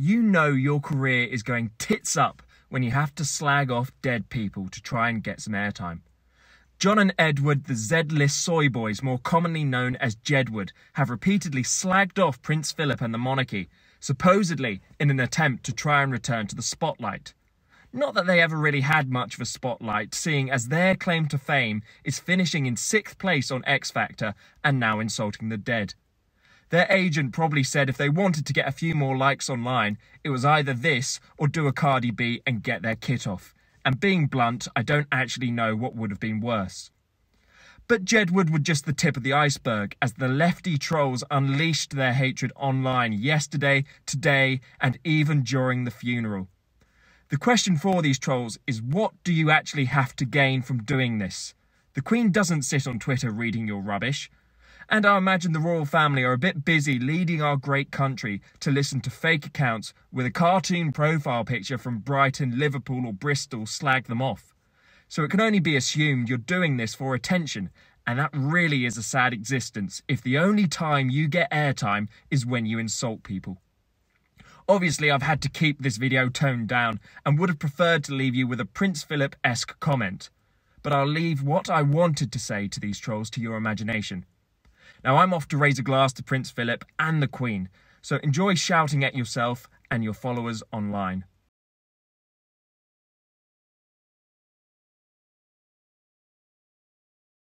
you know your career is going tits up when you have to slag off dead people to try and get some airtime. John and Edward, the Z-list soy boys, more commonly known as Jedward, have repeatedly slagged off Prince Philip and the monarchy, supposedly in an attempt to try and return to the spotlight. Not that they ever really had much of a spotlight, seeing as their claim to fame is finishing in sixth place on X Factor and now insulting the dead. Their agent probably said if they wanted to get a few more likes online, it was either this or do a Cardi B and get their kit off. And being blunt, I don't actually know what would have been worse. But Jedward were just the tip of the iceberg as the lefty trolls unleashed their hatred online yesterday, today, and even during the funeral. The question for these trolls is what do you actually have to gain from doing this? The Queen doesn't sit on Twitter reading your rubbish. And I imagine the royal family are a bit busy leading our great country to listen to fake accounts with a cartoon profile picture from Brighton, Liverpool, or Bristol slag them off. So it can only be assumed you're doing this for attention, and that really is a sad existence if the only time you get airtime is when you insult people. Obviously, I've had to keep this video toned down and would have preferred to leave you with a Prince Philip-esque comment. But I'll leave what I wanted to say to these trolls to your imagination. Now, I'm off to raise a glass to Prince Philip and the Queen, so enjoy shouting at yourself and your followers online.